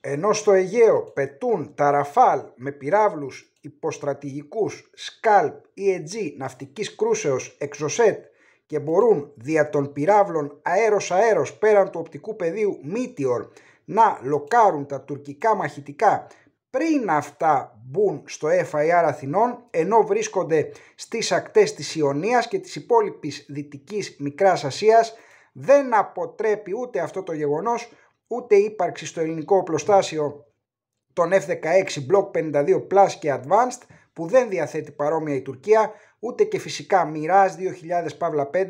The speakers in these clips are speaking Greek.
ενώ στο Αιγαίο πετούν τα ραφάλ με πυράβλους υποστρατηγικούς σκάλπ ή ετζή ναυτικής κρούσεως εξωσέτ και μπορούν δια των πυράβλων αέρος-αέρος πέραν του οπτικού πεδίου Meteor να λοκάρουν τα τουρκικά μαχητικά πριν αυτά μπουν στο FIR Αθηνών ενώ βρίσκονται στις ακτές της Ιωνίας και της υπόλοιπης δυτικής Μικράς Ασίας δεν αποτρέπει ούτε αυτό το γεγονός ούτε ύπαρξη στο ελληνικό οπλοστάσιο των F-16 Block 52 Plus και Advanced που δεν διαθέτει παρόμοια η Τουρκία ούτε και φυσικά Mirage 2000 Παύλα 5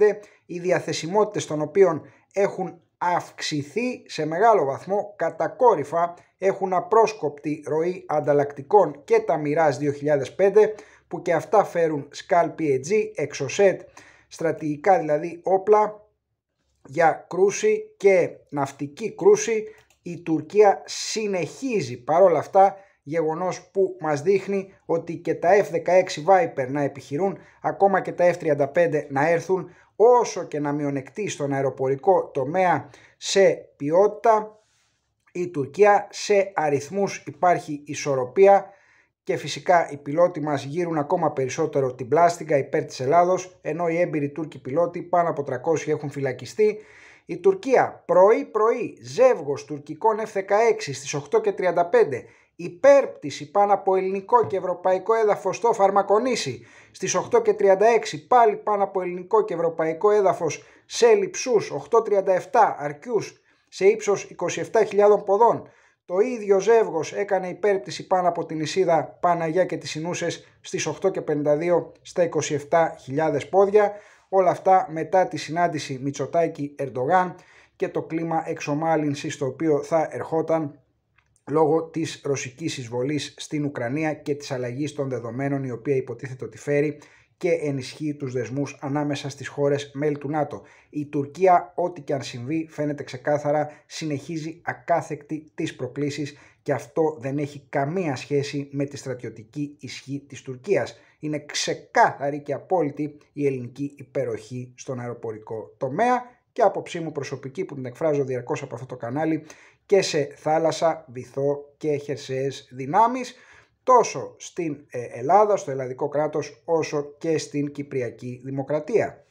οι διαθεσιμότητες των οποίων έχουν αυξηθεί σε μεγάλο βαθμό κατακόρυφα έχουν απρόσκοπτη ροή ανταλλακτικών και τα Mirage 2005 που και αυτά φέρουν Skull PAG, Exocet, στρατηγικά δηλαδή όπλα για κρούση και ναυτική κρούση η Τουρκία συνεχίζει παρόλα αυτά γεγονός που μας δείχνει ότι και τα F-16 Viper να επιχειρούν ακόμα και τα F-35 να έρθουν όσο και να μειονεκτεί στον αεροπορικό τομέα σε ποιότητα η Τουρκία σε αριθμούς υπάρχει ισορροπία και φυσικά οι πιλότοι μας γύρουν ακόμα περισσότερο την πλάστιγκα υπέρ της Ελλάδος ενώ οι έμπειροι Τούρκοι πιλότοι πάνω από 300 έχουν φυλακιστεί. Η Τουρκία πρωί πρωί ζεύγος τουρκικών F-16 στις 8.35 υπέρπτυση πάνω από ελληνικό και ευρωπαϊκό έδαφος στο Φαρμακονήσι στις 8.36 πάλι πάνω από ελληνικό και ευρωπαϊκό έδαφος σε λειψούς 8.37 αρκιούς σε ύψος 27.000 ποδών. Το ίδιο ζεύγος έκανε υπέρπτυση πάνω από την Ισίδα Παναγιά και τις Συνούσες στις 8.52 στα 27.000 πόδια. Όλα αυτά μετά τη συνάντηση Μητσοτάκη Ερντογάν και το κλίμα εξομάλυνσης το οποίο θα ερχόταν λόγω της ρωσικής εισβολής στην Ουκρανία και της αλλαγής των δεδομένων η οποία υποτίθεται ότι φέρει και ενισχύει τους δεσμούς ανάμεσα στις χώρες μέλη του ΝΑΤΟ. Η Τουρκία, ό,τι και αν συμβεί, φαίνεται ξεκάθαρα, συνεχίζει ακάθεκτη τις προκλήσεις και αυτό δεν έχει καμία σχέση με τη στρατιωτική ισχύ της Τουρκίας. Είναι ξεκάθαρη και απόλυτη η ελληνική υπεροχή στον αεροπορικό τομέα και άποψή μου προσωπική που την εκφράζω διαρκώς από αυτό το κανάλι και σε θάλασσα, βυθό και χερσαίες δυνάμεις τόσο στην ε, Ελλάδα, στο ελλαδικό κράτος, όσο και στην Κυπριακή Δημοκρατία.